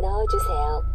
넣어주세요.